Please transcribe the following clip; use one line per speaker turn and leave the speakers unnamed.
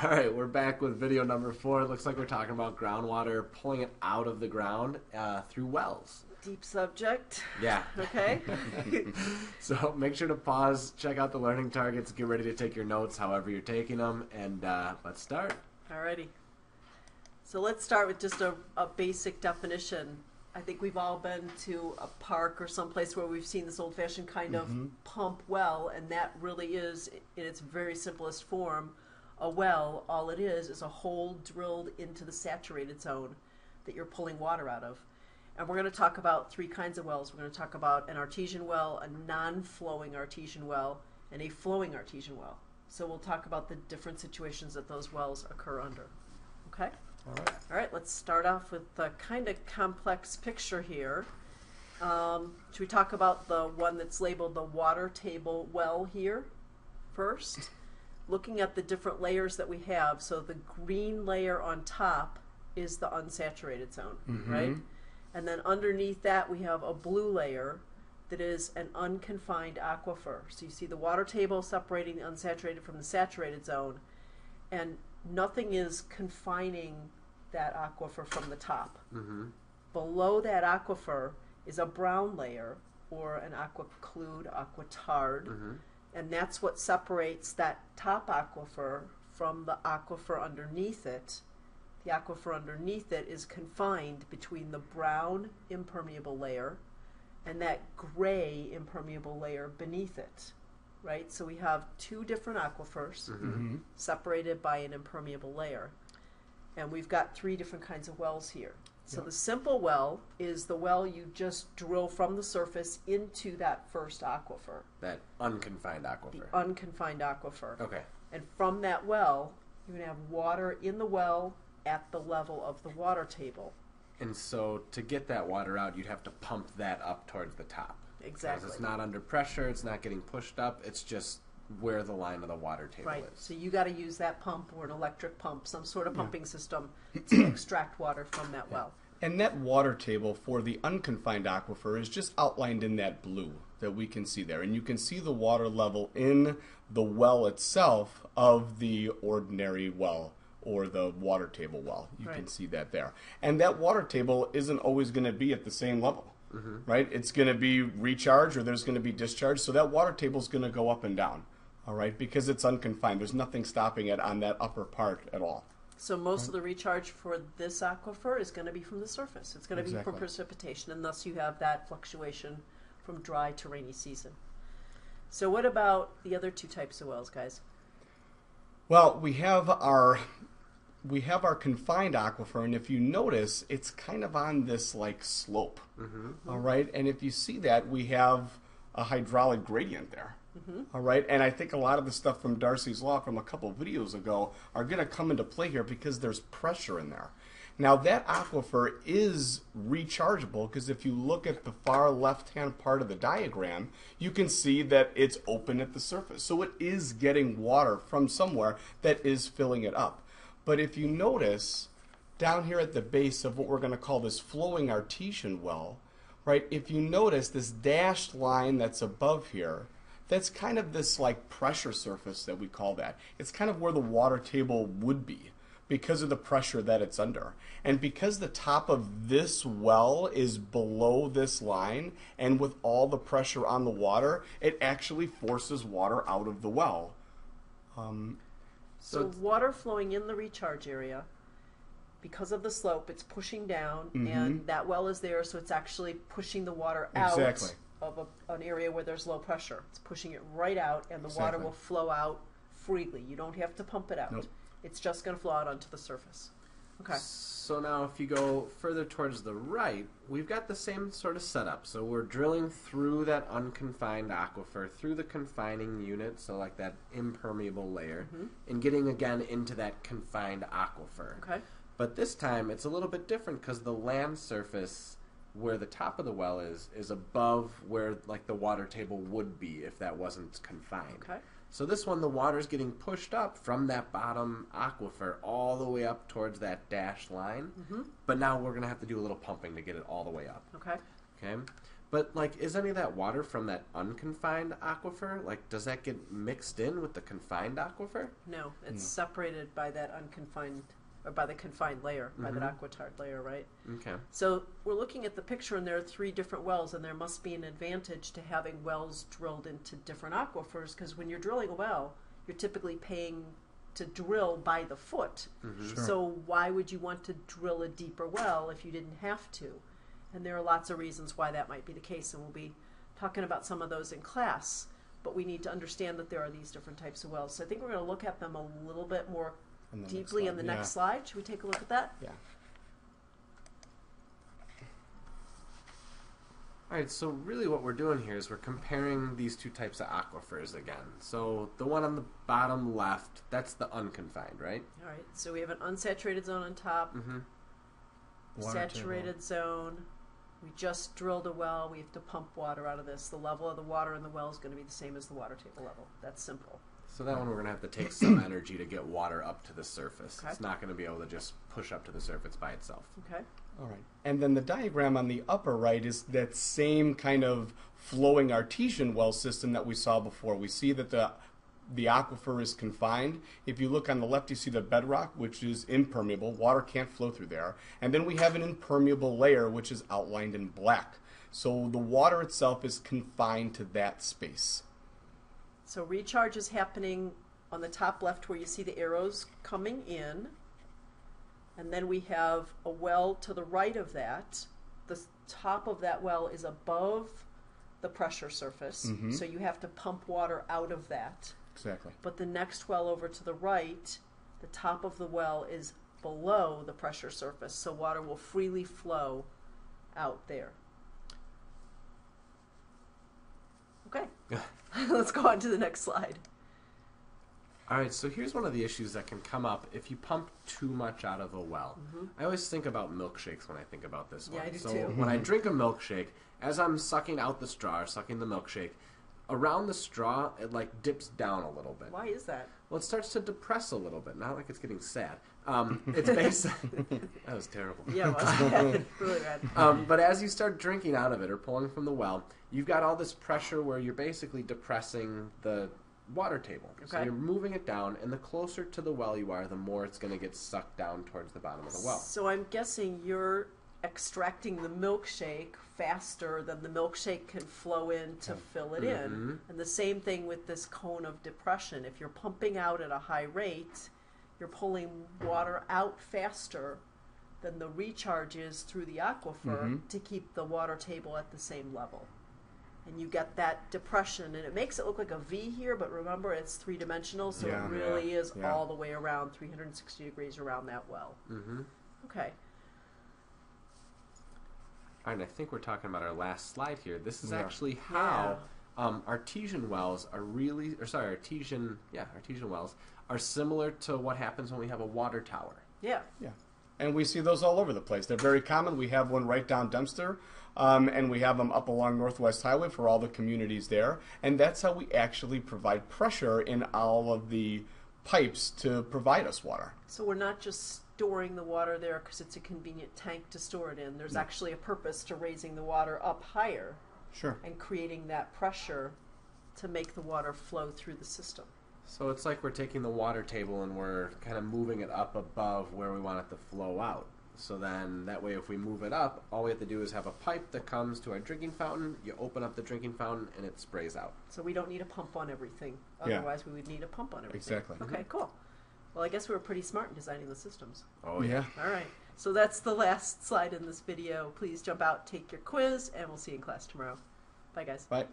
All right, we're back with video number four. It looks like we're talking about groundwater, pulling it out of the ground uh, through wells.
Deep subject.
Yeah.
Okay.
so make sure to pause, check out the learning targets, get ready to take your notes however you're taking them, and uh, let's start.
Alrighty. So let's start with just a, a basic definition. I think we've all been to a park or someplace where we've seen this old fashioned kind of pump well, and that really is, in its very simplest form, a well. All it is is a hole drilled into the saturated zone that you're pulling water out of. And we're going to talk about three kinds of wells. We're going to talk about an artesian well, a non flowing artesian well, and a flowing artesian well. So we'll talk about the different situations that those wells occur under. Okay?
All right.
All right, let's start off with the kind of complex picture here. Um, should we talk about the one that's labeled the water table well here first? Looking at the different layers that we have. So the green layer on top is the unsaturated zone, right? And then underneath that, we have a blue layer that is an unconfined aquifer. So you see the water table separating the unsaturated from the saturated zone, and nothing is confining that aquifer from the top.
Mm-hmm.
Below that aquifer is a brown layer, or an aquiclude, aquitard,
Mm-hmm.
And that's what separates that top aquifer from the aquifer underneath it. The aquifer underneath it is confined between the brown impermeable layer and that gray impermeable layer beneath it. Right? So we have two different aquifers
Mm-hmm.
separated by an impermeable layer. And we've got three different kinds of wells here. So
Yep.
the simple well is the well you just drill from the surface into that first aquifer,
That unconfined aquifer.
the unconfined aquifer.
okay.
And from that well, you're going to have water in the well at the level of the water table.
And so to get that water out, you'd have to pump that up towards the top.
Exactly.
Because it's not under pressure, it's not getting pushed up, it's just where the line of the water table
Right.
is.
So you got to use that pump or an electric pump, some sort of pumping system to extract water from that well.
And that water table for the unconfined aquifer is just outlined in that blue that we can see there. And you can see the water level in the well itself of the ordinary well or the water table well. You can
Right.
see that there. And that water table isn't always going to be at the same level. Mm-hmm. Right? It's going to be recharge or there's going to be discharge. So that water table is going to go up and down. All right? Because it's unconfined. There's nothing stopping it on that upper part at all.
So most of the recharge for this aquifer is going to be from the surface. It's going to be from precipitation, and thus you have that fluctuation from dry to rainy season. So what about the other two types of wells, guys?
Well, we have our we have our confined aquifer, and if you notice, it's kind of on this like slope. Mm-hmm. All right, and if you see that, we have a hydraulic gradient there. Mm-hmm. All right, and I think a lot of the stuff from Darcy's Law from a couple videos ago are going to come into play here because there's pressure in there. Now that aquifer is rechargeable because if you look at the far left-hand part of the diagram, you can see that it's open at the surface. So it is getting water from somewhere that is filling it up. But if you notice down here at the base of what we're going to call this flowing artesian well, right? If you notice this dashed line that's above here, that's kind of this like pressure surface that we call that. It's kind of where the water table would be because of the pressure that it's under. And because the top of this well is below this line, and with all the pressure on the water, it actually forces water out of the well. Um,
So,
So
water flowing in the recharge area, because of the slope, it's pushing down, and that well is there, so it's actually pushing the water out
Exactly.
Of a, an area where there's low pressure. It's pushing it right out, and the water
Exactly.
will flow out freely. You don't have to pump it out.
Nope.
It's just going to flow out onto the surface. Okay.
So now, if you go further towards the right, we've got the same sort of setup. So we're drilling through that unconfined aquifer, through the confining unit, so like that impermeable layer, mm-hmm. and getting again into that confined aquifer.
Okay.
But this time, it's a little bit different because the land surface where the top of the well is is above where like the water table would be if that wasn't confined.
Okay.
So this one, the water's getting pushed up from that bottom aquifer all the way up towards that dashed line.
Mm-hmm.
But now we're gonna have to do a little pumping to get it all the way up.
Okay.
Okay. But like, is any of that water from that unconfined aquifer? Like, does that get mixed in with the confined aquifer?
No, it's separated by that unconfined, or by the confined layer, by that
Mm-hmm.
aquitard layer, right?
Okay.
So we're looking at the picture, and there are three different wells, and there must be an advantage to having wells drilled into different aquifers, because when you're drilling a well, you're typically paying to drill by the foot.
Mm-hmm.
Sure.
So why would you want to drill a deeper well if you didn't have to? And there are lots of reasons why that might be the case, and we'll be talking about some of those in class. But we need to understand that there are these different types of wells. So I think we're going to look at them a little bit more
On the
deeply
slide.
on the
Yeah.
next slide. Should we take a look at that?
Yeah.
All right, so really what we're doing here is we're comparing these two types of aquifers again. So the one on the bottom left, that's the unconfined, right?
All right. So we have an unsaturated zone on top,
Mm-hmm.
Water
saturated zone. We just drilled a well. We have to pump water out of this. The level of the water in the well is going to be the same as the water table level. That's simple.
So that one we're gonna have to take some energy to get water up to the surface.
Okay.
It's not gonna be able to just push up to the surface by itself.
Okay.
All right. And then the diagram on the upper right is that same kind of flowing artesian well system that we saw before. We see that the the aquifer is confined. If you look on the left, you see the bedrock, which is impermeable. Water can't flow through there. And then we have an impermeable layer, which is outlined in black. So the water itself is confined to that space.
So recharge is happening on the top left where you see the arrows coming in. And then we have a well to the right of that. The top of that well is above the pressure surface.
Mhm.
So you have to pump water out of that.
Exactly.
But the next well over to the right, the top of the well is below the pressure surface. So water will freely flow out there. Okay. Let's go on to the next slide.
All right, so here's one of the issues that can come up if you pump too much out of a well. I always think about milkshakes when I think about this
Mm-hmm. Yeah,
one.
I do
so
too.
when I drink a milkshake, as I'm sucking out the straw, or sucking the milkshake, around the straw it like dips down a little bit.
Why is that?
Well, it starts to depress a little bit. Not like it's getting sad. Um, it's based. that was terrible.
Yeah, it was really bad.
Um, but as you start drinking out of it or pulling from the well, you've got all this pressure where you're basically depressing the water table.
Okay.
So you're moving it down, and the closer to the well you are, the more it's going to get sucked down towards the bottom of the well.
So I'm guessing you're extracting the milkshake faster than the milkshake can flow in to fill it in.
Mhm.
And the same thing with this cone of depression. If you're pumping out at a high rate, you're pulling water out faster than the recharge is through the aquifer
Mhm.
to keep the water table at the same level. And you get that depression, and it makes it look like a V here, but remember it's three dimensional, so
Yeah.
it really is
Yeah.
all the way around 360 degrees around that well.
Mm-hmm.
Okay.
All right, I think we're talking about our last slide here. This is
Yeah.
actually how um, artesian wells are really, or sorry, artesian, yeah, artesian wells are similar to what happens when we have a water tower.
Yeah.
Yeah. And we see those all over the place. They're very common. We have one right down Dempster, um, and we have them up along Northwest Highway for all the communities there. And that's how we actually provide pressure in all of the pipes to provide us water.
So we're not just storing the water there because it's a convenient tank to store it in. There's
No.
actually a purpose to raising the water up higher
Sure.
and creating that pressure to make the water flow through the system.
So it's like we're taking the water table and we're kind of moving it up above where we want it to flow out. So then that way, if we move it up, all we have to do is have a pipe that comes to our drinking fountain. You open up the drinking fountain and it sprays out.
So we don't need a pump on everything.
Yeah.
Otherwise, we would need a pump on everything.
Exactly.
Okay, mm-hmm. cool. Well, I guess we were pretty smart in designing the systems.
Oh
yeah.
All right. So that's the last slide in this video. Please jump out, take your quiz, and we'll see you in class tomorrow. Bye, guys.
Right.